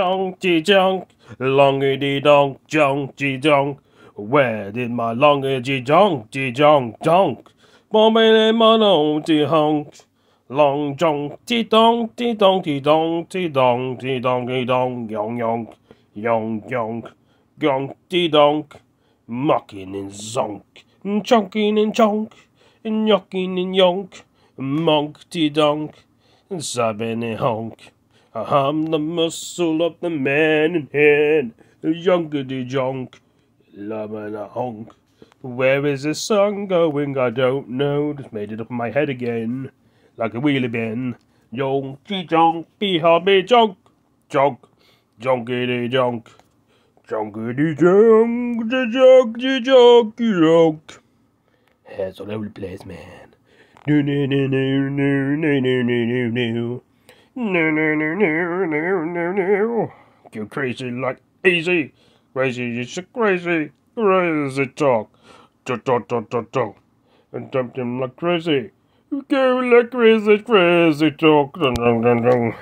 Donkey donk, longity donk, junky donk. Where did my longity donkey donk donk? Bombay my longy honk. Long donk, ti donk, ti donk, ti donk, ti donk, ti donkey donk, yong yonk, yong yonk, yonk, ti donk. Mucking and zonk, chonking and chonk, knocking and yonk, monk ti donk, sobbing and honk. I'm the muscle of the man in hand, the youngity jonk, loving a honk. Where is this song going? I don't know. Just made it up in my head again, like a wheelie bin. Yonky jonk, behind me jonk, jonk, jonkity jonk, jonkity jonk, jonkity jonk. Heads all over the place, man. No, no, no, no, no, no, no, no, no. No, no, no, no, no, no, no. You crazy like easy. Crazy, you so crazy. Crazy talk. Talk, talk, talk, talk, talk. And dump them like crazy. Go like crazy, crazy talk. Dun, dun, dun, dun.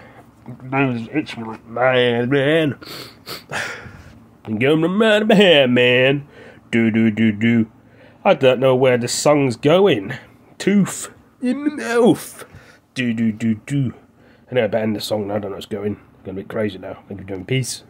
Nose itch me like mad, man. I'm going mad, mad, man. Do, do, do, do. I don't know where the song's going. Tooth in the mouth. Do, do, do, do. I know about end the song now. I don't know what's going. I'm Going a bit crazy now. Thank you for doing peace.